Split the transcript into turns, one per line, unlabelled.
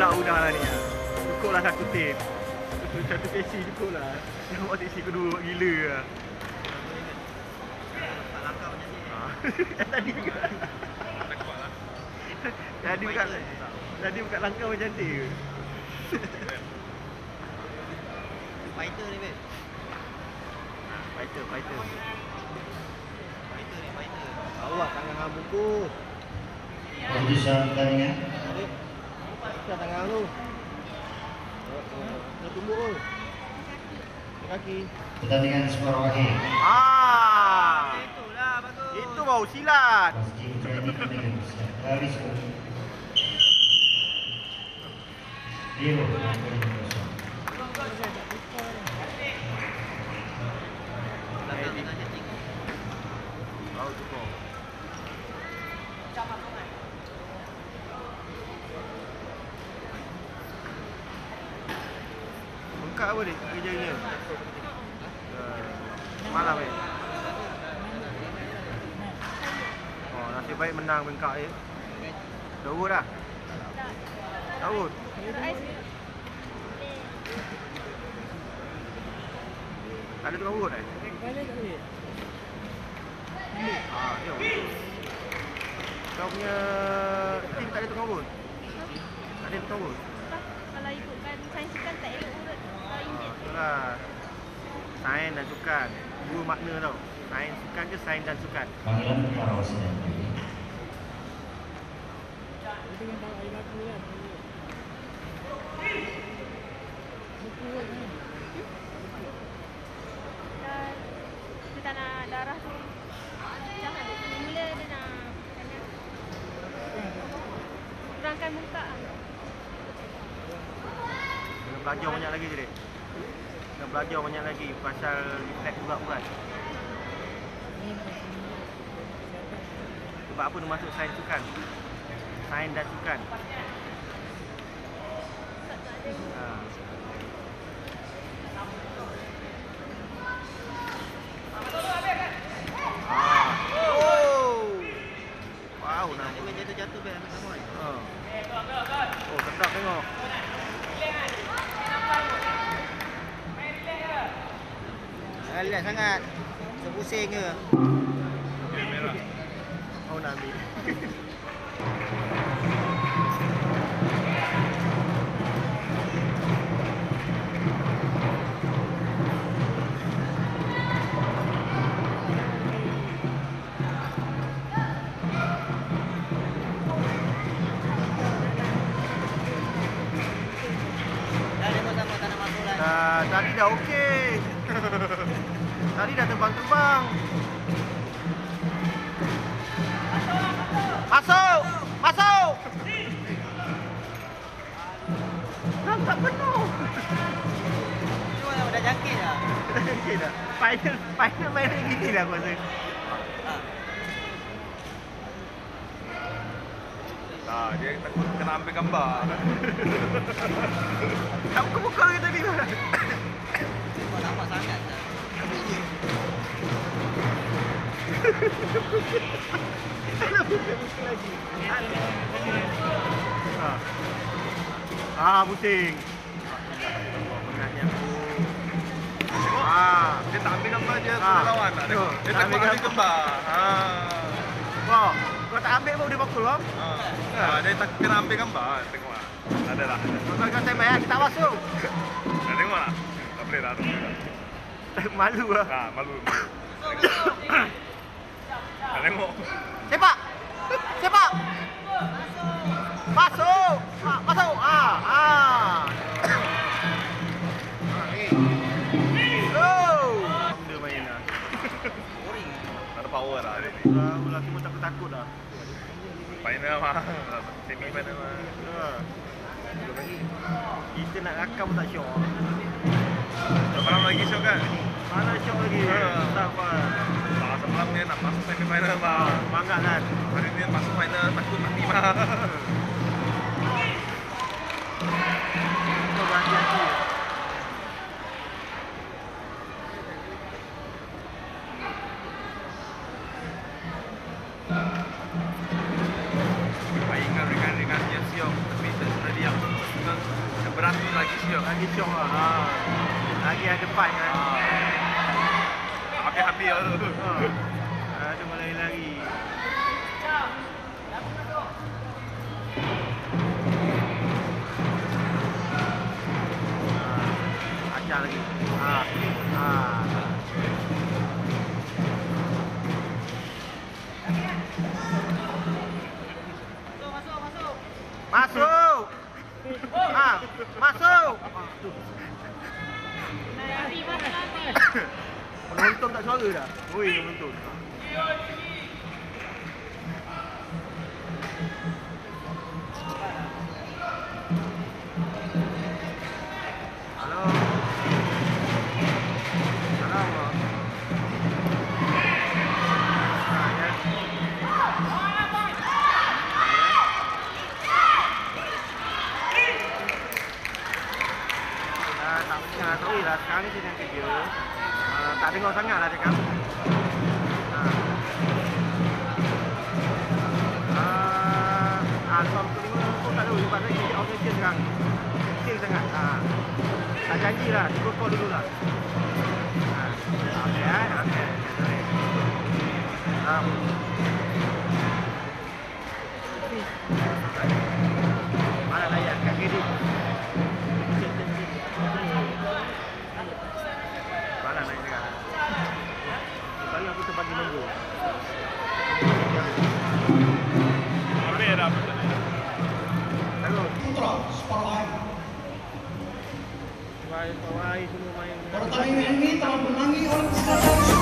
pula udah lah ni. Cukup lah satu tim. Satu sesi cukup lah. Nampak sesi kedua gila lah. Ah. Tadi juga. Jadi bukan Jadi bukan langkah macam cantik ke?
Fighter ni, babe.
Fighter, fighter.
Fighter ni, fighter.
Awak tangan hang bungkus.
Produser pertandingan
Buka tangan tu. Nak tumbuk tu. Kaki.
Pertandingan skor akhir
Ah!
Itulah, bagus.
Itu baru silat.
Masjid Negeri Garis Biru
Bengkak apa dia kerjanya? Uh, malam eh. Oh, nasib baik menang bengkak je. Dah urut dah? Urut? Ada tukang urut eh? Ah, ya. Kau punya tim tak ada tukang urut? Tak ada tukang urut?
Kalau ikutkan sains kan tak elok urut. Kalau
Ah,
injek
itulah. Sains dan sukan. Dua makna tau. Sains sukan ke sains dan sukan?
Panggilan para wasit
dan dia tak nak darah tu. Jangan dia mula dia nak kena kurangkan muka.
Kena belajar banyak lagi je dek. Kena belajar banyak lagi pasal reflect urat-urat. Sebab apa dia masuk sains sukan? Sains dan sukan. Ha. Ah. Oh. Wow,
Tengok
nampak.
dia main jatuh-jatuh, babe. Ambil sama.
Ha. Oh, sedap tengok.
Jangan relax sangat. Sepusing ke.
Oh, nak ambil.
Nak.
Dah, tadi dah okey. tadi dah terbang-terbang. Masuk! Masuk! Nampak penuh.
Cuma dah jangkit dah.
okey dah. Final, final main lagi gini lah aku rasa.
Ah, dia takut kena ambil gambar.
Tak buka-buka ke tadi tu? Lagi. Ha. Ah, pusing. Ah,
Dia tak ambil gambar dia
Ah.
ah. lawan tak? Dia,
Tak
takut
ambil
gambar. Ha.
Kau, kau tak ambil pun dia bakul kau.
Ha. Ah, dia tak kena ambil gambar. Tengok lah. Ada lah.
Kau kau tembak ya, kita masuk.
Dah tengok lah. Tak boleh lah. Tak boleh lah.
Malu lah.
Ha, malu. Dah tengok.
Sepak. Sepak. Masuk. Ah, masuk. Ah, ah. Oh. Lah.
Boring.
Tak ada power lah hari ni.
Lah, lah semua takut-takut dah.
Final mah. Semi final mah.
Kita nak rakam pun tak syok.
Semalam lagi syok kan?
Mana syok lagi?
Ya.
Tak apa.
Salah semalam dia nak masuk semi final mah.
Semangat kan?
Hari ni masuk final takut mati mah.
Kau berhati-hati.
Baikkan rekan-rekan siap-siap. Tapi tak sudah diam. siap.
Lagi syok lah. Ha. Lagi ada fight kan.
Ah. Habis-habis lah tu.
Ha. Ada mulai lari. Ha. Ajar lagi. Ha. Ha.
Masuk, masuk, masuk.
Masuk. Masuk. Tu. Penonton tak suara dah. Oi, penonton. Tak tahu lah sekarang ni sedang kerja. Ah, tak dengar sangat lah cakap. Ah. Ah, ah, lepas pukul lima pun tak tahu sebab saya kerja operation sekarang. Penting sangat. Ah. Tak janji lah, cuba call dulu lah. Ah. Okey, eh? Okey. Sorry. pawai pawai semua ini telah menangi orang Persebaya.